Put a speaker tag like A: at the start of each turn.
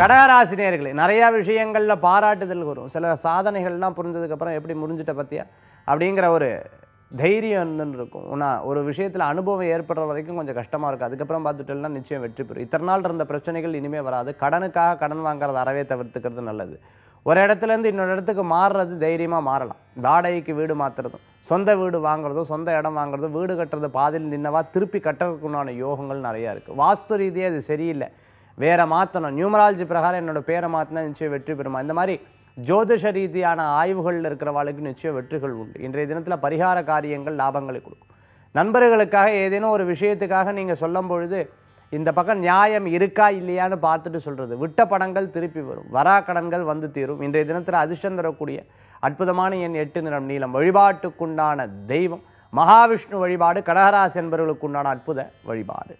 A: கடகராசினியர்களே நிறையா விஷயங்களில் பாராட்டுதல் வரும். சில சாதனைகள்லாம் புரிஞ்சதுக்கப்புறம் எப்படி முடிஞ்சிட்ட பத்தியா? அப்படிங்கிற ஒரு தைரியம் என்னன்னு இருக்கும் ஆனால் ஒரு விஷயத்தில் அனுபவம் ஏற்படுற வரைக்கும் கொஞ்சம் கஷ்டமாக இருக்கும் அதுக்கப்புறம் பார்த்துட்டோம்னா நிச்சயம் வெற்றி பெறும். இத்தனை நாள் இருந்த பிரச்சனைகள் இனிமேல் வராது. கடனுக்காக கடன் வாங்குறது அறவே தவிர்த்துக்கிறது நல்லது. ஒரு இடத்துலேருந்து இன்னொரு இடத்துக்கு மாறுறது தைரியமாக மாறலாம். வாடகைக்கு வீடு மாற்றுறதும் சொந்த வீடு வாங்குறதும் சொந்த இடம் வாங்குறதும் வீடு கட்டுறது பாதியில் நின்னவா திருப்பி கட்டுறதுக்குண்டான யோகங்கள் நிறையா இருக்குது வாஸ்து ரீதியாக அது சரியில்லை. வேற மாற்றணும் நியூமராலஜி பிரகாரம் என்னோடய பேரை மாற்றினா நிச்சயம் வெற்றி பெறுமா? இந்த மாதிரி ஜோதிஷ ரீதியான ஆய்வுகளில் இருக்கிறவாளுக்கு நிச்சயம் வெற்றிகள் உண்டு. இன்றைய தினத்தில் பரிகார காரியங்கள் லாபங்களை கொடுக்கும். நண்பர்களுக்காக ஏதேனும் ஒரு விஷயத்துக்காக நீங்கள் சொல்லும் பொழுது இந்த பக்கம் நியாயம் இருக்கா இல்லையான்னு பார்த்துட்டு சொல்கிறது விட்ட படங்கள் திருப்பி வரும். வரா கடன்கள் வந்து தீரும். இன்றைய தினத்தில் அதிர்ஷ்டம் தரக்கூடிய அற்புதமான என் எட்டு நிறம் நீளம் வழிபாட்டுக்குண்டான தெய்வம். மகாவிஷ்ணு வழிபாடு கடகராசி என்பவர்களுக்குண்டான அற்புத வழிபாடு.